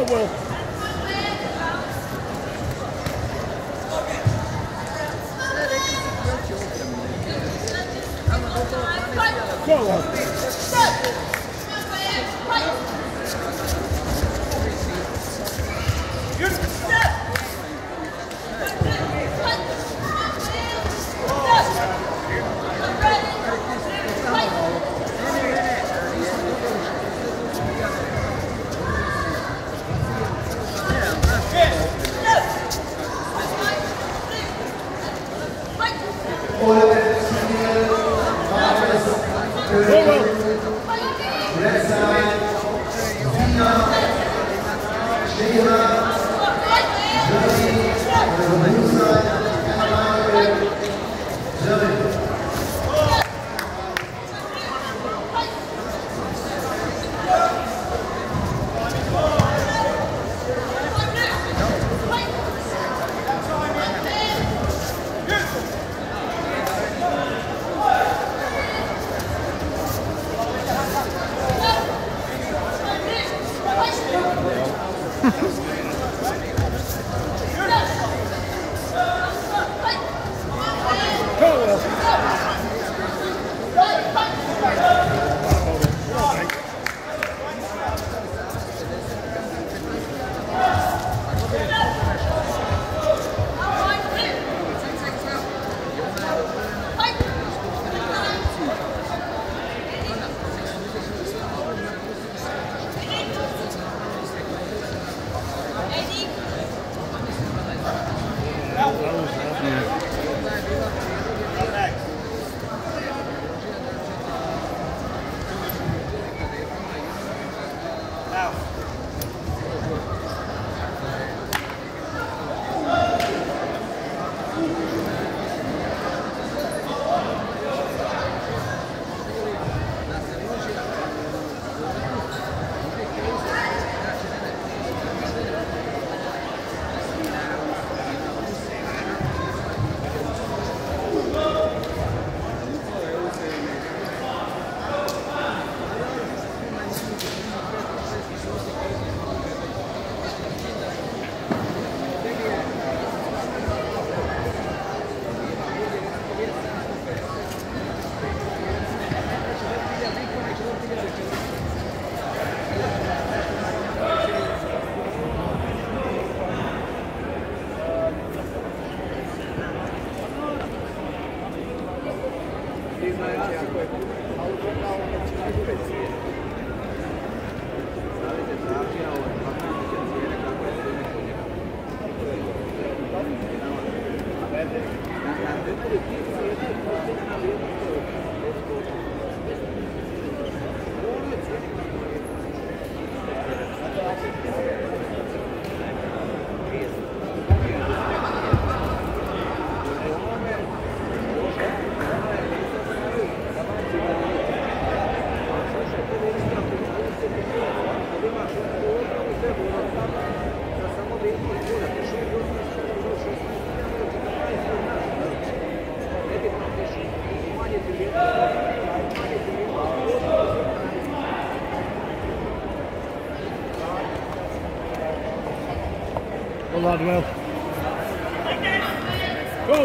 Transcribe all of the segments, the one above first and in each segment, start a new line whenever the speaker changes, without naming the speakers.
Go, Will. Go, Will. Go, Well done, Will. Go,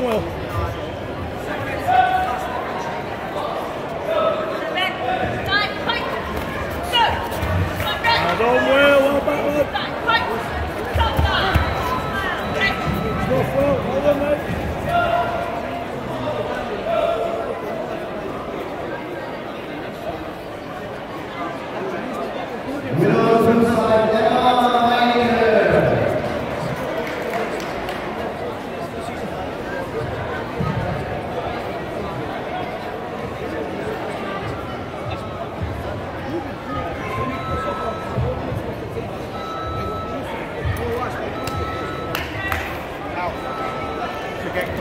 Will. Well done, Will. Well back,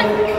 Fight!